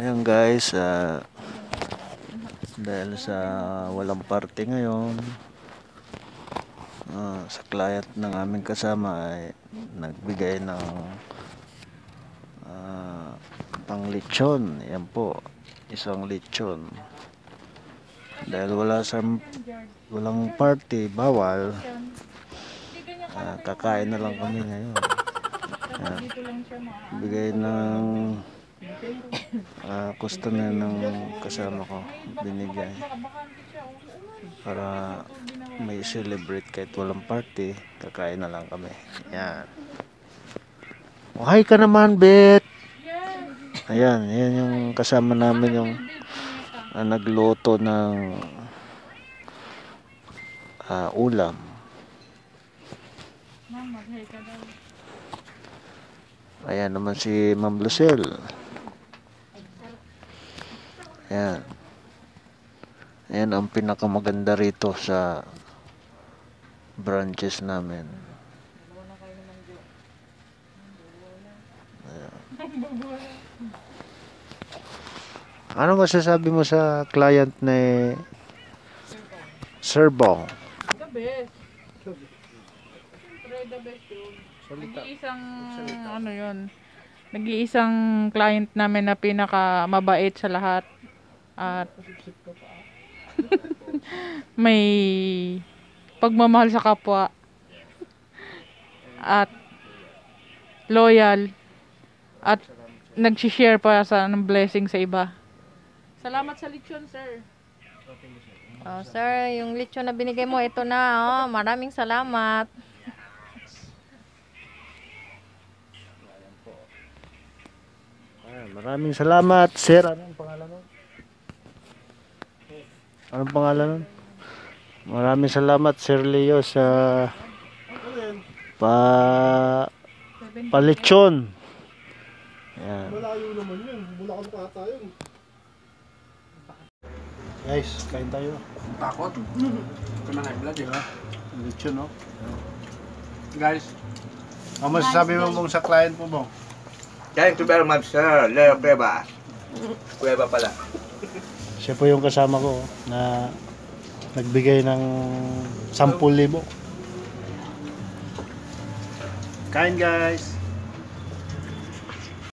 Ayan guys, ah, dahil sa walang party ngayon, ah, sa client ng aming kasama ay nagbigay ng ah, pang lechon. Yan po, isang lechon. Dahil wala sa walang party, bawal. ah, kakain na lang kami ngayon. Yan. Bigay ng ah, customer ng kasama ko binigay. Para may celebrate kahit walang party kakain na lang kami. Yan oh, hi ka naman bet ayan yan yung kasama namin yung ah, nagluto ng ah, ulam. Ayan naman si Ma'am Lucille Ayan. Ayan ang pinakamaganda rito sa branches namin. Ayan. Ano masasabi mo sa client ni Sir Bong? The best. Siyempre, the best yun. Nag-iisang, ano yun, nag-iisang client namin na pinaka mabait sa lahat. At may pagmamahal sa kapwa. At loyal. At nag-share pa sa ng blessing sa iba. Salamat sa lechon, sir. Oh, sir, yung lechon na binigay mo, ito na. Oh, maraming salamat. Ayan, maraming salamat, Sir. Anong pangalan nun? Anong pangalan nun? Maraming salamat, Sir Leo, sa pa palechon. Ayan. Malayo naman yun. Bulacan pa ata yun. Guys, kain tayo. Takot. Kaya mga blood eh. Lechon, no? Guys, Ano masasabi mo mong sa client mo, Bong? Thank you very much, sir. Leo Cuevas. Cueva pala. Siya po yung kasama ko na nagbigay ng 10,000. Kain, guys.